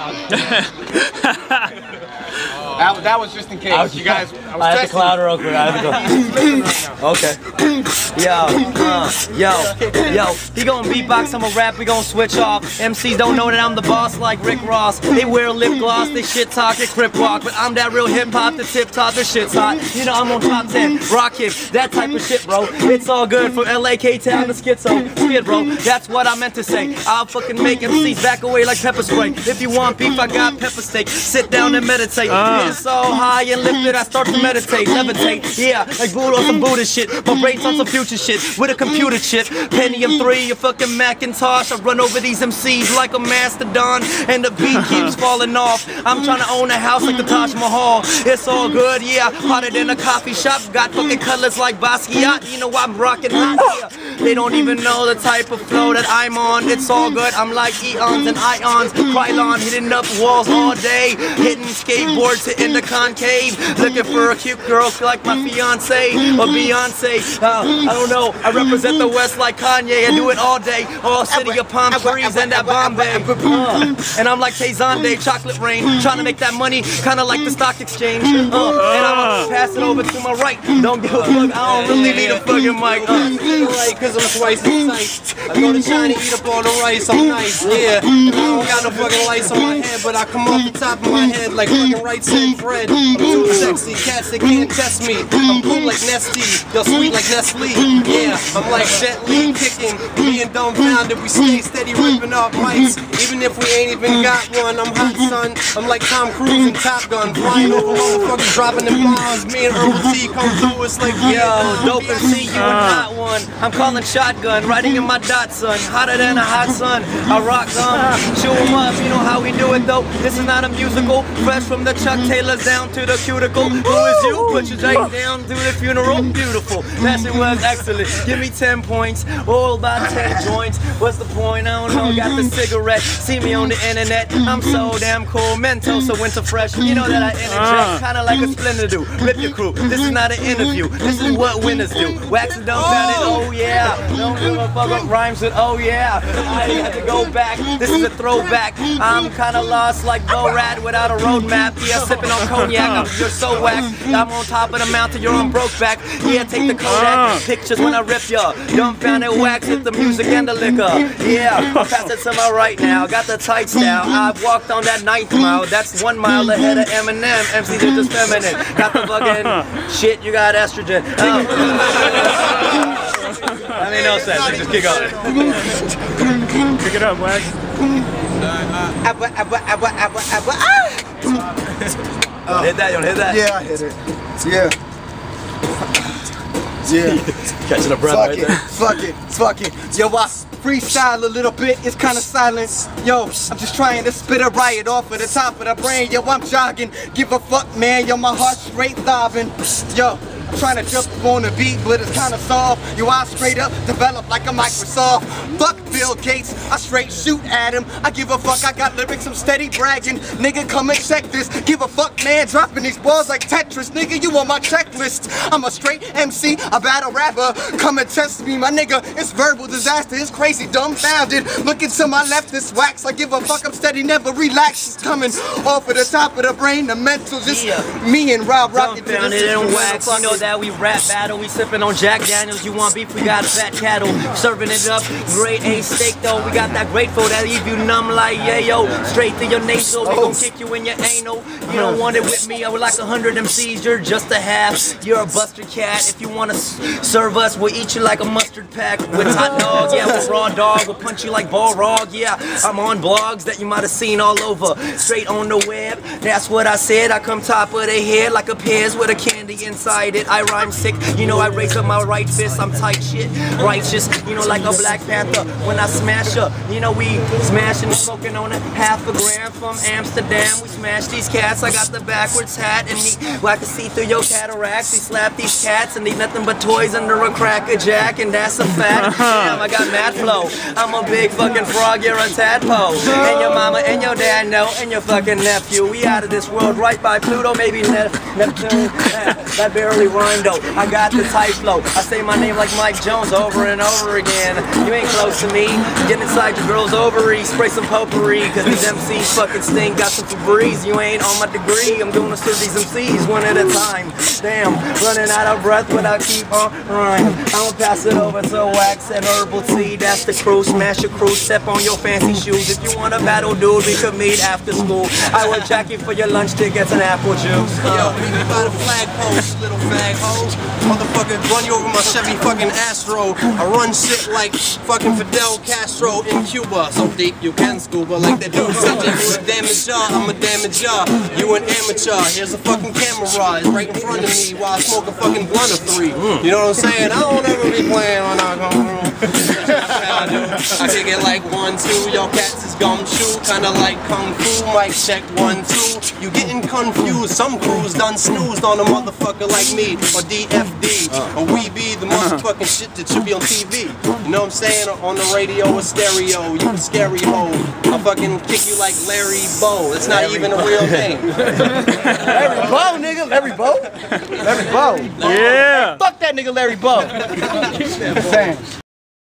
That, that was just in case. You guys, I was I had to cloud real quick. I had to go. Okay. Yo, uh, yo, yo. He gon' beatbox, I'ma rap, we gon' switch off. MCs don't know that I'm the boss like Rick Ross. They wear lip gloss, they shit talk, they crip walk. But I'm that real hip hop, the tip top, the shit's hot. You know I'm on top 10, rock hip, that type of shit, bro. It's all good from LA, K-Town to Schizo. Skid, bro. That's what I meant to say. I'll fucking make MCs back away like pepper spray. If you want beef, I got pepper steak. Sit down and meditate. Ah. Get so high and lifted, I start to meditate, levitate. Yeah, like Buddha on some Buddha shit. My brain's on some future shit with a computer chip. Pentium 3, a fucking Macintosh. I run over these MCs like a mastodon, and the beat keeps falling off. I'm trying to own a house like the Taj Mahal. It's all good, yeah. Hotter than a coffee shop. Got fucking colors like Basquiat. You know I'm rocking hot. Yeah. They don't even know the type of flow that I'm on. It's all good. I'm like eons and ions. Krylon hitting up walls all day. Hitting skateboards, hitting the concave. Looking for a cute girl like my fiance or Beyonce. Uh, I don't know. I represent the West like Kanye. I do it all day. All city of palm trees and that Bombay. Uh, and I'm like Tay Zonday, chocolate rain. Trying to make that money, kinda like the stock exchange. Uh, and I'm gonna pass it over to my right. Don't give a fuck. I don't really need a fucking mic. Uh, Right, cause I'm twice as nice. I go to China, eat up all the rice, I'm nice, yeah. I don't got no fucking lights on my head, but I come off the top of my head like fucking right said Fred. I'm too sexy, cats they can't test me. I'm cool like Nesty, yo sweet like Nestle. Yeah, I'm like Jet Li kicking, being Dumbfoundead. We stay steady ripping off mics, even if we ain't even got one. I'm hot, son. I'm like Tom Cruise in Top Gun, flying over motherfuckers, dropping them bombs. Me and Earl T come through, it's like Yo, dope MC, you and ah. not one. I'm calling shotgun, riding in my dot, son. Hotter than a hot sun. I rock gun, show 'em up. You know how we do it though. This is not a musical. Fresh from the Chuck Taylors down to the cuticle. Who is you? Put your drink down to the funeral. Beautiful. That shit was excellent. Give me 10 points. All about 10 joints. What's the point? I don't know. Got the cigarette. See me on the internet. I'm so damn cool. Mentos, a winter fresh. You know that I interject. Ah. Kinda like a Splendor do. Rip your crew. This is not an interview. This is what winners do. Wax and Dumbfoundead. Oh yeah. Don't give a fuck what rhymes with. Oh yeah. I had to go back. This is a throwback. I'm kinda lost like Borat without a roadmap. Yeah, sipping on cognac. I'm, you're so whack. I'm on top of the mountain. You're on broke back. Yeah, take the Kodak uh-huh. pictures when I rip ya. Dumbfoundead wax with the music and the liquor. Yeah, pass it to my right now. Got the tight style. I've walked on that ninth mile. That's one mile ahead of Eminem. Are just feminine. Got the fucking shit. You got estrogen. Oh. I mean, no sense. Just keep going. Pick it up, Wax. Abba, abba, abba, abba, abba, ah! Hit that. You want to hit that? Yeah, I hit it. Yeah. Yeah. Catching a breath Fuck right it. there. Fuck it. Fuck it. Yo, I freestyle a little bit. It's kind of silent. Yo, I'm just trying to spit a riot off of the top of the brain. Yo, I'm jogging. Give a fuck, man. Yo, my heart straight throbbing. Yo. Trying to jump on the beat, but it's kinda soft. Yo, I straight up develop like a Microsoft. Fuck Bill Gates, I straight shoot at him. I give a fuck, I got lyrics, I'm steady bragging. Nigga, come and check this. Give a fuck, man, dropping these balls like Tetris. Nigga, you on my checklist. I'm a straight MC, a battle rapper. Come and test me, my nigga. It's verbal disaster, it's crazy, Dumbfoundead. Looking to my left, it's wax. I give a fuck, I'm steady, never relax. It's coming off of the top of the brain, the mental. Just Yeah. me and Rob rocking to Dumbfoundead and wax. You know that we rap battle. We sipping on Jack Daniels. You want beef? We got fat cattle. Serving it up. Great A steak though. We got that grateful that leave you numb like yeah yo. Straight through your nasal. We gon' kick you in your anal. You don't want it with me. I would like a hundred MCs. You're just a half. You're a buster cat. If you wanna serve us, we'll eat you like a mustard pack with hot dog. Yeah, with raw dog. We'll punch you like Balrog. Yeah, I'm on blogs that you might have seen all over. Straight on the web. That's what I said. I come top of the head like a Pez with a candy inside it. I rhyme sick. You know I raise up my right fist. I'm tight shit. Righteous. You know like a Black Panther. When I smash up, you know we smashing and smoking on a half a gram from Amsterdam. We smash these cats. I got the backwards hat and well, I can see through your cataracts. We slap these cats and they nothing but toys under a cracker jack and that's a fact. Damn, I got mad flow. I'm a big fucking frog. You're a tadpole. And your mama and your dad know and your fucking nephew. We out of this world right by Pluto, maybe Nep- Neptune. that barely rhymes. I got the tight flow. I say my name like Mike Jones over and over again. You ain't close to me. Get inside your girl's ovary, spray some potpourri. Cause these MCs fucking stink. Got some Febreze. You ain't on my degree. I'm gonna serve these MCs one at a time. Damn, running out of breath, but I keep on rhyme. I'ma pass it over to Wax and Herbal T. That's the crew. Smash your crew. Step on your fancy shoes. If you want a battle, dude, we could meet after school. I will jack you for your lunch tickets and apple juice. Yo, meet me by the flag post, little fag hoes. Motherfucker, run you over my Chevy fucking Astro. I run shit like fucking Fidel Castro in Cuba. So deep you can scuba like they do. Subject to a damage jaw, I'm a damage. You an amateur. Here's a fucking camera. It's right in front of me while I smoke a fucking blunt of three. Mm. You know what I'm saying? I don't ever be playing when I come home. I do. I can get like one, two. Yo, cats is gumshoe. Kinda like kung fu. Mic check one, two. You getting confused. Some crews done snoozed on a motherfucker like me or DFD. Uh. Or we be the motherfucking uh-huh. shit that should be on TV. You know what I'm saying? On the radio or stereo. You a scary hoe. I'll fucking kick you like Larry Bow. It's not even a real name. Larry Bow, nigga. Larry Bow. Larry Bow. Yeah. Fuck that nigga Larry Bow. Damn.